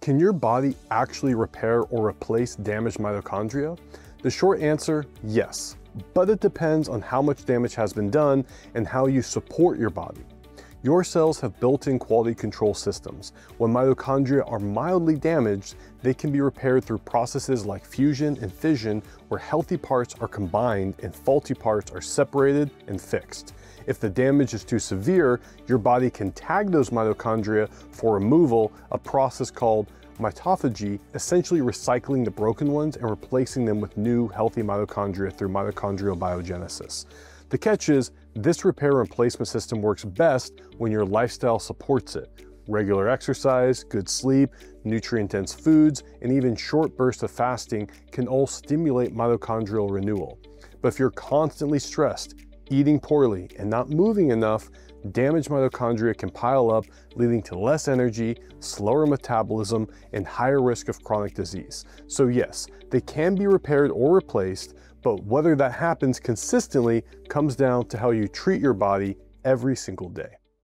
Can your body actually repair or replace damaged mitochondria? The short answer, yes, but it depends on how much damage has been done and how you support your body. Your cells have built-in quality control systems. When mitochondria are mildly damaged, they can be repaired through processes like fusion and fission where healthy parts are combined and faulty parts are separated and fixed. If the damage is too severe, your body can tag those mitochondria for removal, a process called mitophagy, essentially recycling the broken ones and replacing them with new healthy mitochondria through mitochondrial biogenesis. The catch is, this repair replacement system works best when your lifestyle supports it. Regular exercise, good sleep, nutrient-dense foods, and even short bursts of fasting can all stimulate mitochondrial renewal. But if you're constantly stressed, eating poorly, and not moving enough, damaged mitochondria can pile up, leading to less energy, slower metabolism, and higher risk of chronic disease. So yes, they can be repaired or replaced, but whether that happens consistently comes down to how you treat your body every single day.